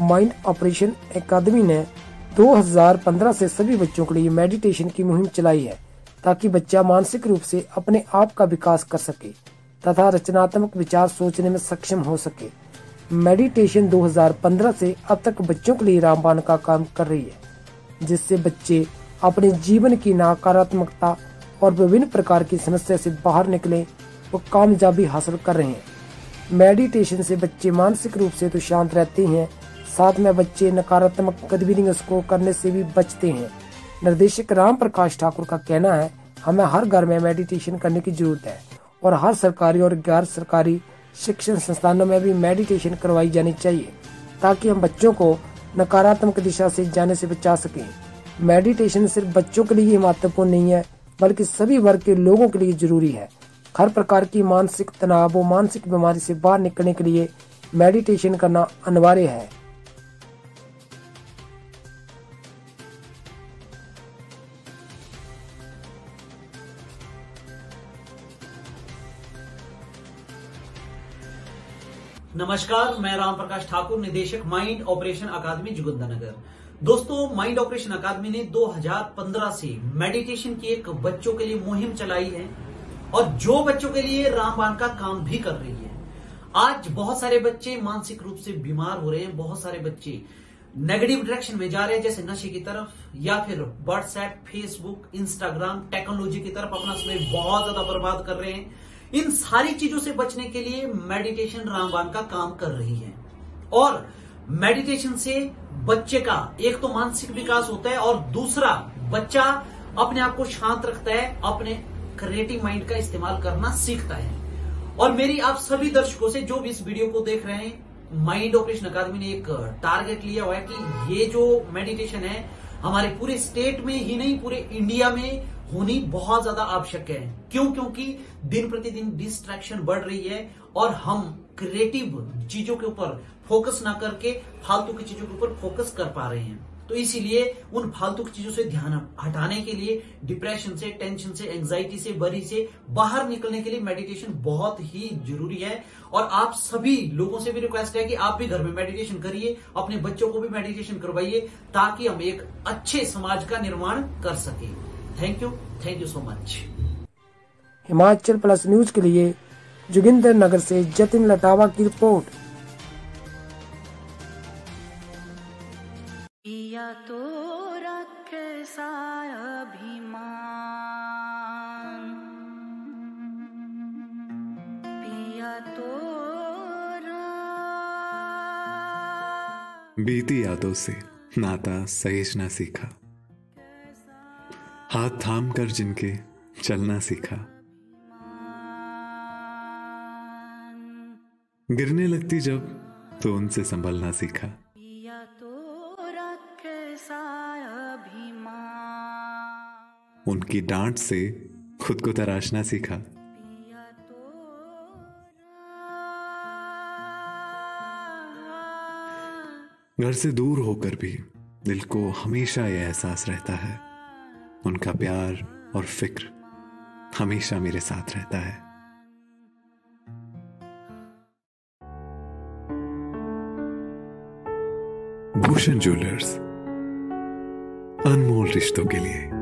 Mind operation academy ने 2015 से सभी बच्चों के लिए मेडिटेशन की मुहिम चलाई है, ताकि बच्चा मानसिक रूप से अपने आप का विकास कर सके तथा रचनात्मक विचार सोचने में सक्षम हो सके। मेडिटेशन 2015 से अब तक बच्चों के लिए रामबाण का काम कर रही है, जिससे बच्चे अपने जीवन की नकारात्मकता और विभिन्न प्रकार की समस्या से बाहर निकले व कामयाबी हासिल कर रहे हैं। मेडिटेशन से बच्चे मानसिक रूप से तो शांत रहते हैं साथ में बच्चे नकारात्मक गतिविधियों को करने से भी बचते हैं। निर्देशक राम प्रकाश ठाकुर का कहना है, हमें हर घर में मेडिटेशन करने की ज़रूरत है और हर सरकारी और गैर सरकारी शिक्षण संस्थानों में भी मेडिटेशन करवाई जानी चाहिए, ताकि हम बच्चों को नकारात्मक दिशा से जाने से बचा सकें। मेडिटेशन सिर्फ़ बच्चों के लिए ही महत्वपूर्ण नहीं है, बल्कि सभी वर्ग के लोगों के लिए ज़रूरी है। हर प्रकार की मानसिक तनाव व मानसिक बीमारी से बाहर निकलने के लिए मेडिटेशन करना अनिवार्य है। नमस्कार, मैं राम प्रकाश ठाकुर, निदेशक माइंड ऑपरेशन अकादमी जुगंदरनगर दोस्तों, माइंड ऑपरेशन अकादमी ने 2015 से मेडिटेशन की एक बच्चों के लिए मुहिम चलाई है और जो बच्चों के लिए रामबाण का काम भी कर रही है। आज बहुत सारे बच्चे मानसिक रूप से बीमार हो रहे हैं, बहुत सारे बच्चे नेगेटिव डायरेक्शन में जा रहे हैं, जैसे नशे की तरफ़, या फिर व्हाट्सएप फेसबुक इंस्टाग्राम टेक्नोलॉजी की तरफ़ अपना समय बहुत ज़्यादा बर्बाद कर रहे हैं। इन सारी चीज़ों से बचने के लिए मेडिटेशन रामबाण का काम कर रही है। और मेडिटेशन से बच्चे का एक तो मानसिक विकास होता है और दूसरा बच्चा अपने आप को शांत रखता है, अपने क्रिएटिव माइंड का इस्तेमाल करना सीखता है। और मेरी आप सभी दर्शकों से जो भी इस वीडियो को देख रहे हैं माइंड ऑपरेशन अकादमी ने एक टारगेट लिया हुआ है कि ये जो मेडिटेशन है हमारे पूरे स्टेट में ही नहीं, पूरे इंडिया में होनी बहुत ज़्यादा आवश्यक है। क्यों? क्योंकि दिन प्रतिदिन डिस्ट्रैक्शन बढ़ रही है और हम क्रिएटिव चीज़ों के ऊपर फोकस ना करके फालतू की चीज़ों के ऊपर फोकस कर पा रहे हैं। तो इसीलिए उन फालतू की चीज़ों से ध्यान हटाने के लिए डिप्रेशन से टेंशन से एंजाइटी से बरी से बाहर निकलने के लिए मेडिटेशन बहुत ही ज़रूरी है। और आप सभी लोगों से भी रिक्वेस्ट है कि आप भी घर में मेडिटेशन करिए, अपने बच्चों को भी मेडिटेशन करवाइए, ताकि हम एक अच्छे समाज का निर्माण कर सके। Thank you thank you so much Himachal plus news के लिए जोगिंदर नगर से जतिन लटावा की रिपोर्ट। पिया तो कैसा अभिमान। पिया तो बीती यादों से नाता सहेजना सीखा। हाथ थाम कर जिनके चलना सीखा। गिरने लगती जब तो उनसे संभलना सीखा। उनकी डांट से खुद को तराशना सीखा। तो घर से दूर होकर भी दिल को हमेशा यह एहसास रहता है। उनका प्यार और फ़िक्र हमेशा मेरे साथ रहता है। भूषण ज्वेलर्स अनमोल रिश्तों के लिए।